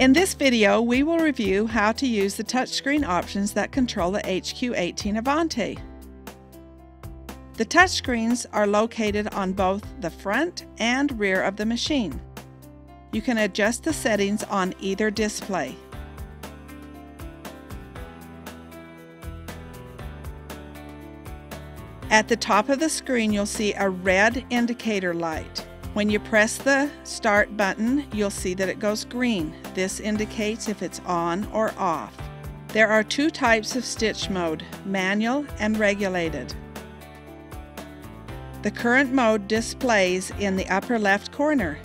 In this video, we will review how to use the touchscreen options that control the HQ18 Avante. The touchscreens are located on both the front and rear of the machine. You can adjust the settings on either display. At the top of the screen, you'll see a red indicator light. When you press the start button, you'll see that it goes green. This indicates if it's on or off. There are two types of stitch mode, manual and regulated. The current mode displays in the upper left corner.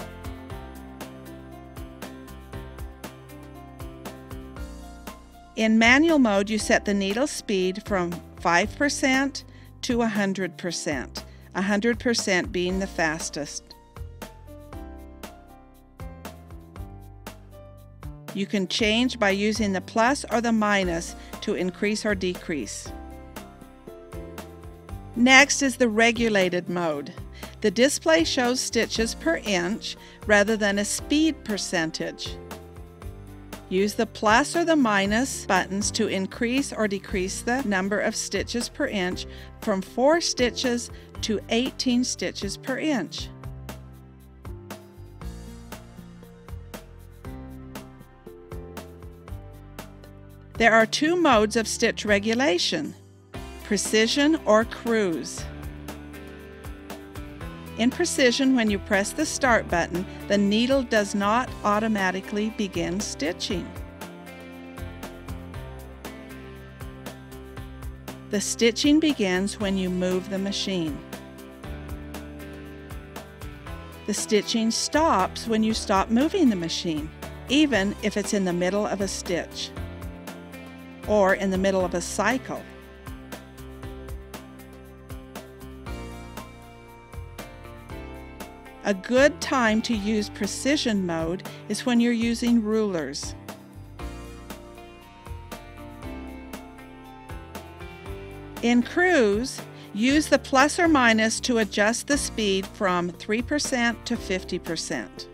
In manual mode, you set the needle speed from 5% to 100%, 100% being the fastest. You can change by using the plus or the minus to increase or decrease. Next is the regulated mode. The display shows stitches per inch rather than a speed percentage. Use the plus or the minus buttons to increase or decrease the number of stitches per inch from 4 stitches to 18 stitches per inch. There are two modes of stitch regulation, precision or cruise. In precision, when you press the start button, the needle does not automatically begin stitching. The stitching begins when you move the machine. The stitching stops when you stop moving the machine, even if it's in the middle of a stitch or in the middle of a cycle. A good time to use precision mode is when you're using rulers. In cruise, use the plus or minus to adjust the speed from 3% to 50%.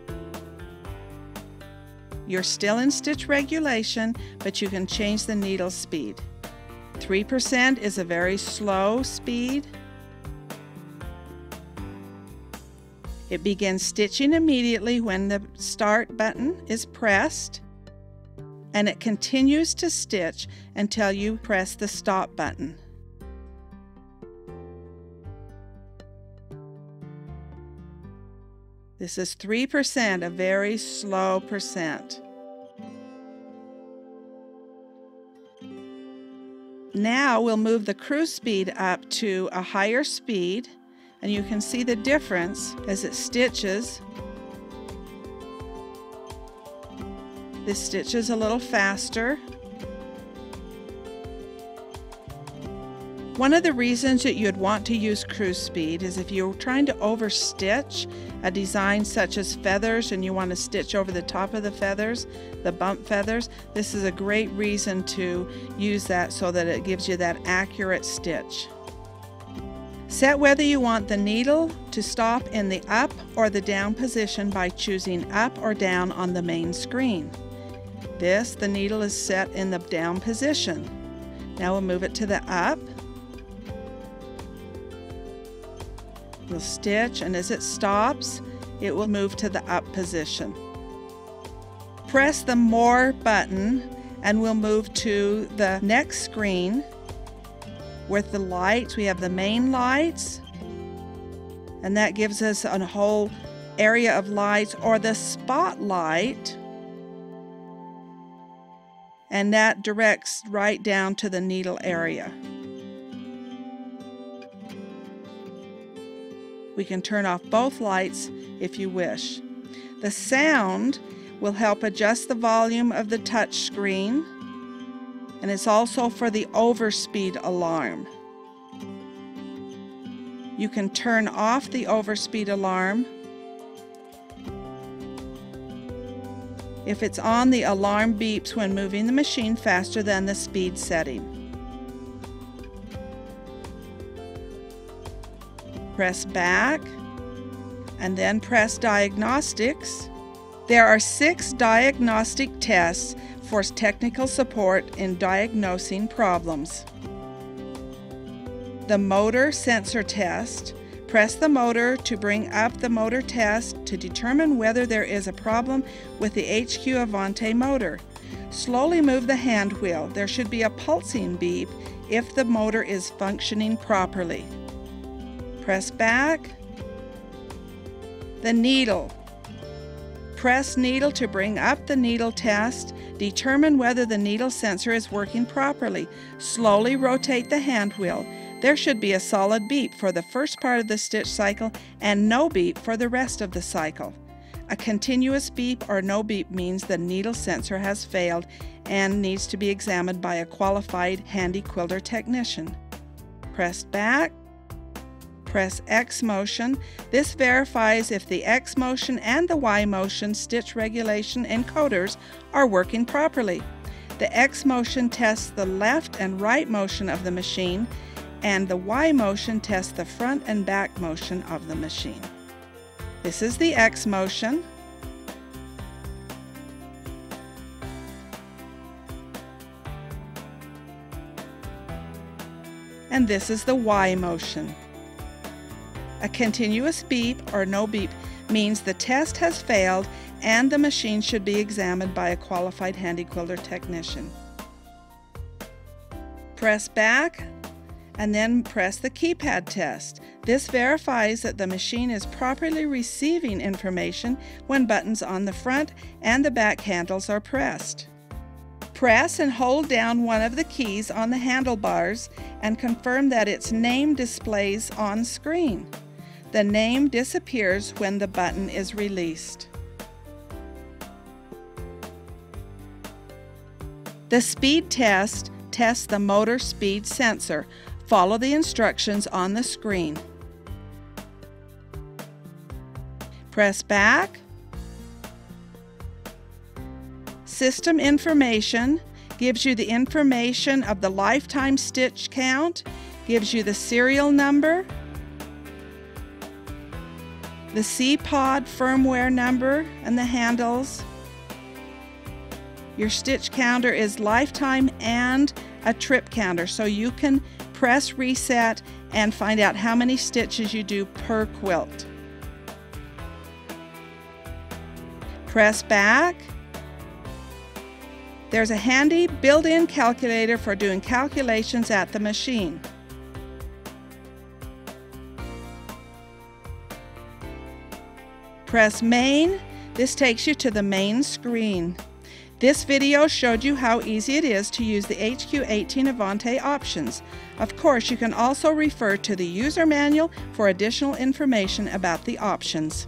You're still in stitch regulation, but you can change the needle speed. 3% is a very slow speed. It begins stitching immediately when the start button is pressed and it continues to stitch until you press the stop button. This is 3%, a very slow percent. Now we'll move the cruise speed up to a higher speed and you can see the difference as it stitches. This stitches a little faster. One of the reasons that you'd want to use cruise speed is if you're trying to overstitch a design such as feathers and you want to stitch over the top of the feathers, the bump feathers, this is a great reason to use that so that it gives you that accurate stitch. Set whether you want the needle to stop in the up or the down position by choosing up or down on the main screen. This, the needle is set in the down position. Now we'll move it to the up. We'll stitch and as it stops, it will move to the up position. Press the More button and we'll move to the next screen with the lights. We have the main lights, and that gives us a whole area of lights, or the spotlight, and that directs right down to the needle area. We can turn off both lights if you wish. The sound will help adjust the volume of the touch screen and it's also for the overspeed alarm. You can turn off the overspeed alarm. If it's on, the alarm beeps when moving the machine faster than the speed setting. Press back and then press diagnostics There are six diagnostic tests for technical support in diagnosing problems. The motor sensor test. Press the motor to bring up the motor test to determine whether there is a problem with the HQ Avante motor. Slowly move the hand wheel. There should be a pulsing beep if the motor is functioning properly. Press back. The needle. Press needle to bring up the needle test. Determine whether the needle sensor is working properly. Slowly rotate the hand wheel. There should be a solid beep for the first part of the stitch cycle and no beep for the rest of the cycle. A continuous beep or no beep means the needle sensor has failed and needs to be examined by a qualified Handi Quilter technician. Press back, press X motion. This verifies if the X motion and the Y motion stitch regulation encoders are working properly. The X motion tests the left and right motion of the machine and the Y motion tests the front and back motion of the machine. This is the X motion. And this is the Y motion. A continuous beep or no beep means the test has failed and the machine should be examined by a qualified Handi Quilter technician. Press back and then press the keypad test. This verifies that the machine is properly receiving information when buttons on the front and the back handles are pressed. Press and hold down one of the keys on the handlebars and confirm that its name displays on screen. The name disappears when the button is released. The speed test tests the motor speed sensor. Follow the instructions on the screen. Press back. System information gives you the information of the lifetime stitch count, gives you the serial number, the C-Pod firmware number and the handles. Your stitch counter is lifetime and a trip counter, so you can press reset and find out how many stitches you do per quilt. Press back. There's a handy built-in calculator for doing calculations at the machine. Press main. This takes you to the main screen. This video showed you how easy it is to use the HQ18 Avante options. Of course, you can also refer to the user manual for additional information about the options.